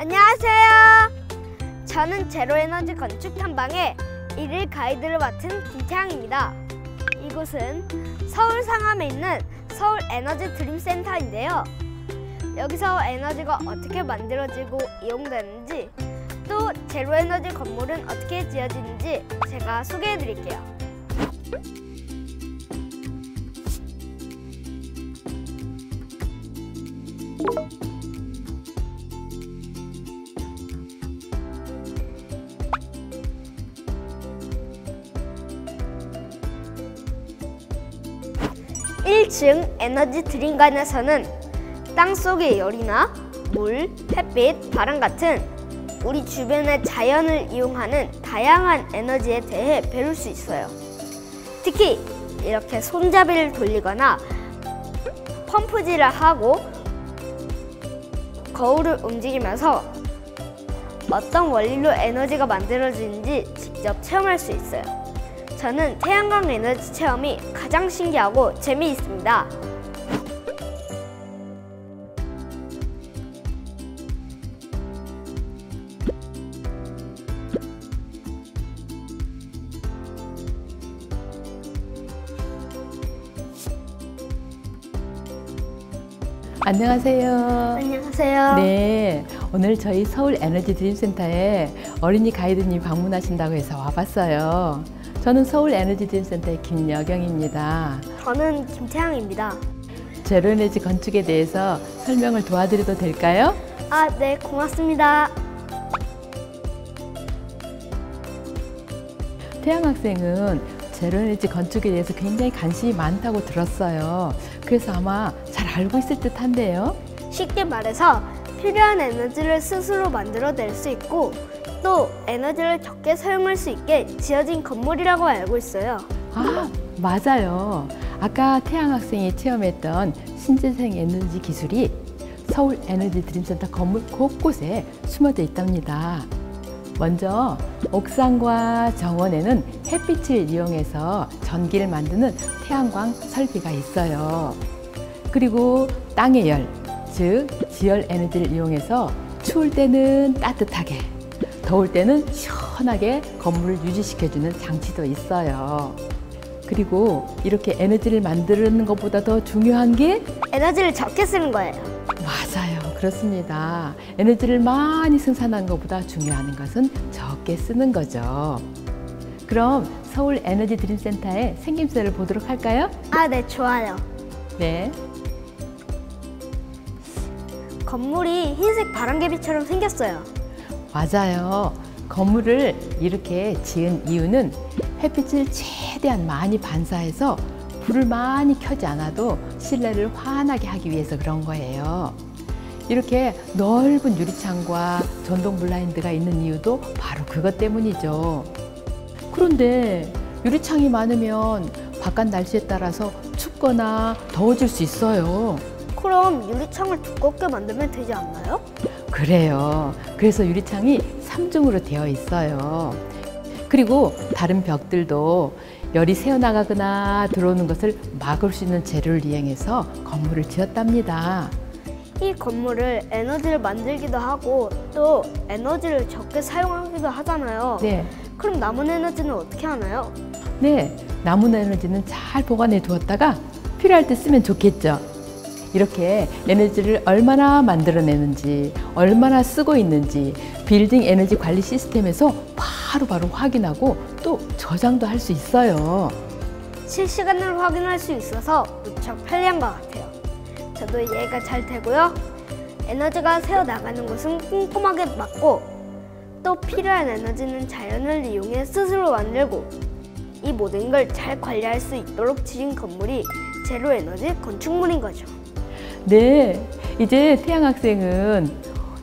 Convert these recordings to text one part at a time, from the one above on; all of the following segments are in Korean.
안녕하세요. 저는 제로에너지 건축 탐방의 일일 가이드를 맡은 김태양입니다. 이곳은 서울 상암에 있는 서울 에너지 드림 센터인데요. 여기서 에너지가 어떻게 만들어지고 이용되는지 또 제로에너지 건물은 어떻게 지어지는지 제가 소개해 드릴게요. 1층 에너지 드림관에서는 땅속의 열이나 물, 햇빛, 바람 같은 우리 주변의 자연을 이용하는 다양한 에너지에 대해 배울 수 있어요. 특히 이렇게 손잡이를 돌리거나 펌프질을 하고 거울을 움직이면서 어떤 원리로 에너지가 만들어지는지 직접 체험할 수 있어요. 저는 태양광 에너지 체험이 가장 신기하고 재미있습니다. 안녕하세요. 안녕하세요. 네, 오늘 저희 서울 에너지 드림센터에 어린이 가이드님 방문하신다고 해서 와봤어요. 저는 서울 에너지 드림센터의 김여경입니다. 저는 김태양입니다. 제로에너지 건축에 대해서 설명을 도와드려도 될까요? 아, 네, 고맙습니다. 태양 학생은 제로에너지 건축에 대해서 굉장히 관심이 많다고 들었어요. 그래서 아마 잘 알고 있을 듯한데요. 쉽게 말해서 필요한 에너지를 스스로 만들어낼 수 있고 또 에너지를 적게 사용할 수 있게 지어진 건물이라고 알고 있어요. 아, 맞아요. 아까 태양 학생이 체험했던 신재생 에너지 기술이 서울 에너지 드림센터 건물 곳곳에 숨어져 있답니다. 먼저 옥상과 정원에는 햇빛을 이용해서 전기를 만드는 태양광 설비가 있어요. 그리고 땅의 열, 즉 지열 에너지를 이용해서 추울 때는 따뜻하게, 더울 때는 시원하게 건물을 유지시켜주는 장치도 있어요. 그리고 이렇게 에너지를 만드는 것보다 더 중요한 게 에너지를 적게 쓰는 거예요. 맞아요. 그렇습니다. 에너지를 많이 생산하는 것보다 중요한 것은 적게 쓰는 거죠. 그럼 서울 에너지 드림센터의 생김새를 보도록 할까요? 아, 네, 좋아요. 네. 건물이 흰색 바람개비처럼 생겼어요. 맞아요. 건물을 이렇게 지은 이유는 햇빛을 최대한 많이 반사해서 불을 많이 켜지 않아도 실내를 환하게 하기 위해서 그런 거예요. 이렇게 넓은 유리창과 전동 블라인드가 있는 이유도 바로 그것 때문이죠. 그런데 유리창이 많으면 바깥 날씨에 따라서 춥거나 더워질 수 있어요. 그럼 유리창을 두껍게 만들면 되지 않나요? 그래요. 그래서 유리창이 3중으로 되어 있어요. 그리고 다른 벽들도 열이 새어나가거나 들어오는 것을 막을 수 있는 재료를 이용해서 건물을 지었답니다. 이 건물을 에너지를 만들기도 하고 또 에너지를 적게 사용하기도 하잖아요. 네. 그럼 남은 에너지는 어떻게 하나요? 네. 남은 에너지는 잘 보관해 두었다가 필요할 때 쓰면 좋겠죠. 이렇게 에너지를 얼마나 만들어내는지, 얼마나 쓰고 있는지 빌딩 에너지 관리 시스템에서 바로 바로 확인하고 또 저장도 할 수 있어요. 실시간으로 확인할 수 있어서 무척 편리한 것 같아요. 저도 이해가 잘 되고요. 에너지가 새어 나가는 곳은 꼼꼼하게 막고 또 필요한 에너지는 자연을 이용해 스스로 만들고 이 모든 걸 잘 관리할 수 있도록 지은 건물이 제로 에너지 건축물인 거죠. 네, 이제 태양 학생은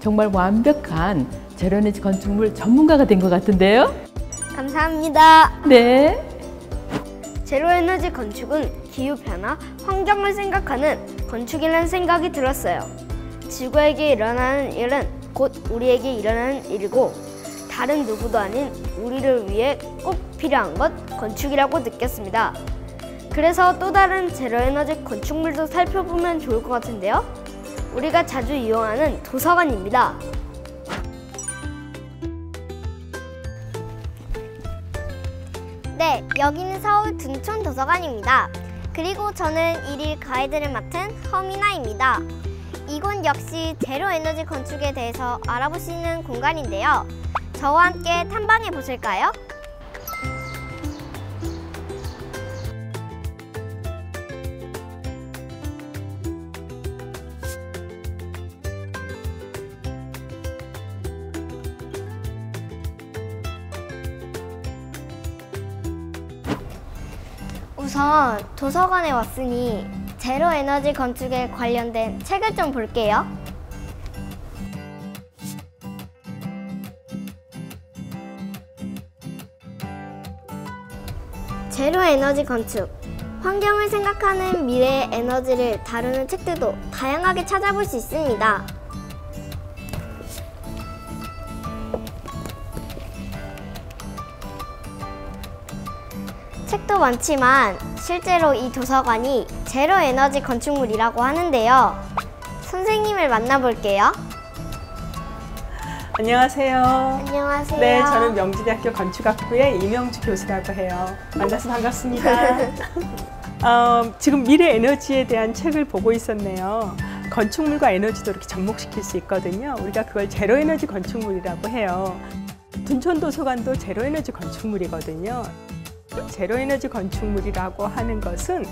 정말 완벽한 제로에너지 건축물 전문가가 된 것 같은데요? 감사합니다. 네. 제로 에너지 건축은 기후 변화, 환경을 생각하는 건축이라는 생각이 들었어요. 지구에게 일어나는 일은 곧 우리에게 일어나는 일이고 다른 누구도 아닌 우리를 위해 꼭 필요한 것 건축이라고 느꼈습니다. 그래서 또 다른 제로에너지 건축물도 살펴보면 좋을 것 같은데요. 우리가 자주 이용하는 도서관입니다. 네, 여기는 서울 둔촌 도서관입니다. 그리고 저는 일일 가이드를 맡은 허미나입니다. 이곳 역시 제로 에너지 건축에 대해서 알아볼 수 있는 공간인데요. 저와 함께 탐방해 보실까요? 우선 도서관에 왔으니 제로 에너지 건축에 관련된 책을 좀 볼게요. 제로 에너지 건축. 환경을 생각하는 미래의 에너지를 다루는 책들도 다양하게 찾아볼 수 있습니다. 책도 많지만 실제로 이 도서관이 제로 에너지 건축물이라고 하는데요. 선생님을 만나볼게요. 안녕하세요. 안녕하세요. 네, 저는 명지대학교 건축학부의 이명주 교수라고 해요. 만나서 반갑습니다. 어, 지금 미래 에너지에 대한 책을 보고 있었네요. 건축물과 에너지도 이렇게 접목시킬 수 있거든요. 우리가 그걸 제로 에너지 건축물이라고 해요. 둔촌 도서관도 제로 에너지 건축물이거든요. 제로 에너지 건축물이라고 하는 것은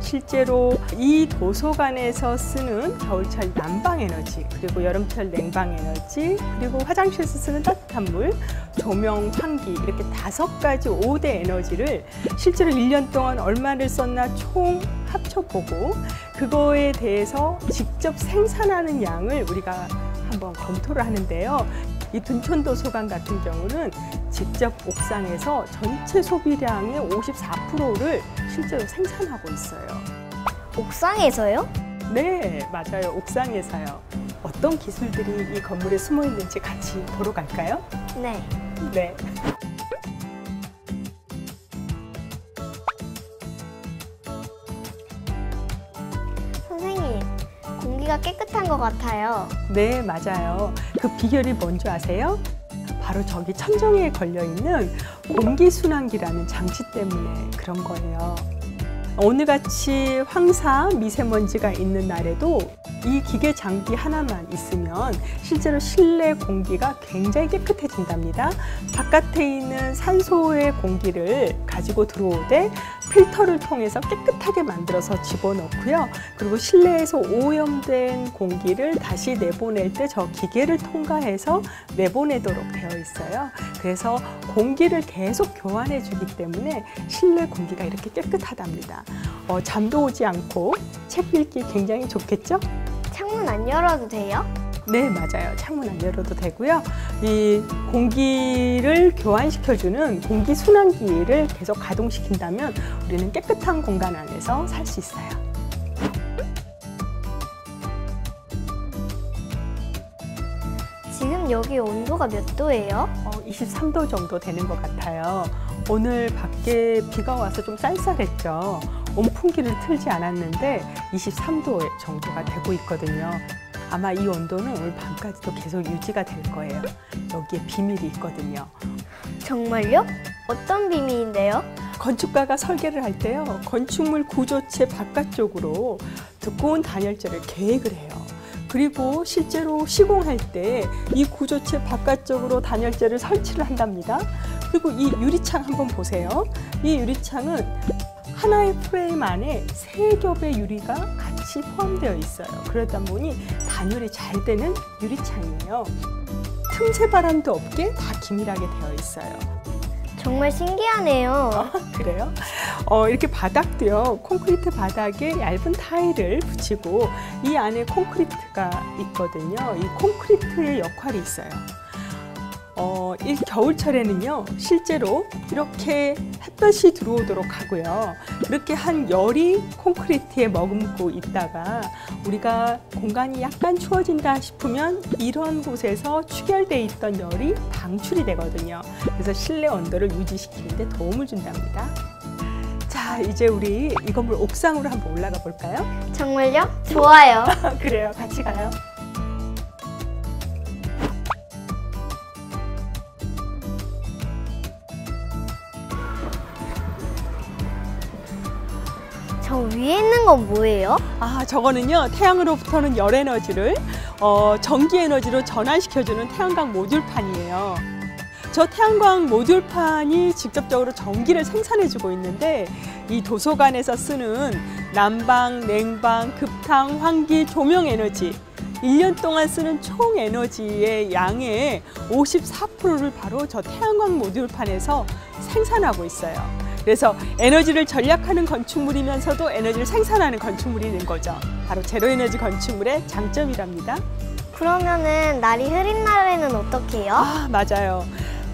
실제로 이 도서관에서 쓰는 겨울철 난방 에너지, 그리고 여름철 냉방 에너지, 그리고 화장실에서 쓰는 따뜻한 물, 조명, 환기 이렇게 다섯 가지 5대 에너지를 실제로 1년 동안 얼마를 썼나 총 합쳐보고 그거에 대해서 직접 생산하는 양을 우리가 한번 검토를 하는데요. 이 둔촌도서관 같은 경우는 직접 옥상에서 전체 소비량의 54%를 실제로 생산하고 있어요. 옥상에서요? 네, 맞아요. 옥상에서요. 어떤 기술들이 이 건물에 숨어 있는지 같이 보러 갈까요? 네. 네. 선생님, 공기가 깨끗한 것 같아요. 네, 맞아요. 그 비결이 뭔지 아세요? 바로 저기 천정에 걸려 있는 공기순환기라는 장치 때문에 그런 거예요. 오늘같이 황사, 미세먼지가 있는 날에도 이 기계 장비 하나만 있으면 실제로 실내 공기가 굉장히 깨끗해진답니다. 바깥에 있는 산소의 공기를 가지고 들어오되 필터를 통해서 깨끗하게 만들어서 집어넣고요. 그리고 실내에서 오염된 공기를 다시 내보낼 때 저 기계를 통과해서 내보내도록 되어 있어요. 그래서 공기를 계속 교환해 주기 때문에 실내 공기가 이렇게 깨끗하답니다. 어, 잠도 오지 않고 책 읽기 굉장히 좋겠죠? 창문 안 열어도 돼요? 네, 맞아요. 창문 안 열어도 되고요. 이 공기를 교환시켜주는 공기 순환기를 계속 가동시킨다면 우리는 깨끗한 공간 안에서 살 수 있어요. 지금 여기 온도가 몇 도예요? 어, 23도 정도 되는 것 같아요. 오늘 밖에 비가 와서 좀 쌀쌀했죠. 온풍기를 틀지 않았는데 23도 정도가 되고 있거든요. 아마 이 온도는 오늘 밤까지도 계속 유지가 될 거예요. 여기에 비밀이 있거든요. 정말요? 어떤 비밀인데요? 건축가가 설계를 할 때요, 건축물 구조체 바깥쪽으로 두꺼운 단열재를 계획을 해요. 그리고 실제로 시공할 때 이 구조체 바깥쪽으로 단열재를 설치를 한답니다. 그리고 이 유리창 한번 보세요. 이 유리창은 하나의 프레임 안에 세 겹의 유리가 같이 포함되어 있어요. 그러다 보니 단열이 잘 되는 유리창이에요. 틈새 바람도 없게 다 기밀하게 되어 있어요. 정말 신기하네요. 그래요? 어, 이렇게 바닥도요, 콘크리트 바닥에 얇은 타일을 붙이고 이 안에 콘크리트가 있거든요. 이 콘크리트의 역할이 있어요. 어, 이 겨울철에는요, 실제로 이렇게 햇볕이 들어오도록 하고요. 그렇게 한 열이 콘크리트에 머금고 있다가 우리가 공간이 약간 추워진다 싶으면 이런 곳에서 축열돼 있던 열이 방출이 되거든요. 그래서 실내 온도를 유지시키는 데 도움을 준답니다. 자, 이제 우리 이 건물 옥상으로 한번 올라가 볼까요? 정말요? 좋아요. 그래요. 같이 가요. 위에 있는 건 뭐예요? 아, 저거는요. 태양으로부터는 열 에너지를 어, 전기 에너지로 전환시켜주는 태양광 모듈판이에요. 저 태양광 모듈판이 직접적으로 전기를 생산해주고 있는데 이 도서관에서 쓰는 난방, 냉방, 급탕, 환기, 조명 에너지 1년 동안 쓰는 총 에너지의 양의 54%를 바로 저 태양광 모듈판에서 생산하고 있어요. 그래서 에너지를 절약하는 건축물이면서도 에너지를 생산하는 건축물이 된 거죠. 바로 제로 에너지 건축물의 장점이랍니다. 그러면은 날이 흐린 날에는 어떻게 해요? 아, 맞아요.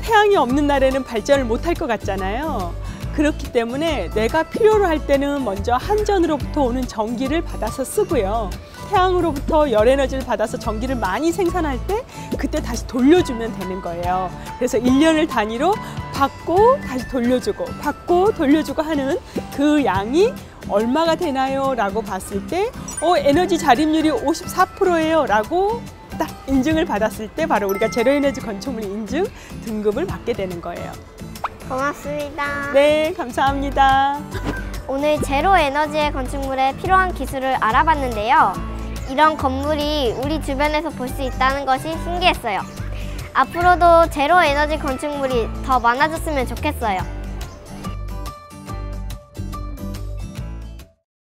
태양이 없는 날에는 발전을 못할 것 같잖아요. 그렇기 때문에 내가 필요로 할 때는 먼저 한전으로부터 오는 전기를 받아서 쓰고요. 태양으로부터 열 에너지를 받아서 전기를 많이 생산할 때 그때 다시 돌려주면 되는 거예요. 그래서 일년을 단위로 받고 다시 돌려주고 받고 돌려주고 하는 그 양이 얼마가 되나요? 라고 봤을 때 어, 에너지 자립률이 54%예요. 라고 딱 인증을 받았을 때 바로 우리가 제로 에너지 건축물 인증 등급을 받게 되는 거예요. 고맙습니다. 네, 감사합니다. 오늘 제로 에너지의 건축물에 필요한 기술을 알아봤는데요. 이런 건물이 우리 주변에서 볼 수 있다는 것이 신기했어요. 앞으로도 제로 에너지 건축물이 더 많아졌으면 좋겠어요.